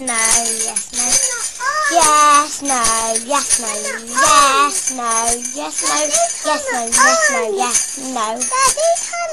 yes, no, yes, no. Yes, no, yes, no, yes, no, yes, no, yes, no, yes, no, yes, no.